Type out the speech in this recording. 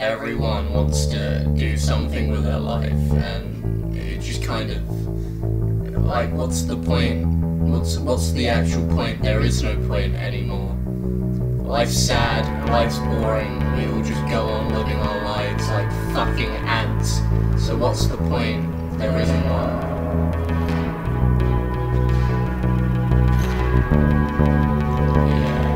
everyone wants to do something with their life, and it just kind of like, what's the point? What's what's the actual point? There is no point anymore. Life's sad, life's boring. We all just go on living our lives like fucking ants. So what's the point? There isn't one. Yeah.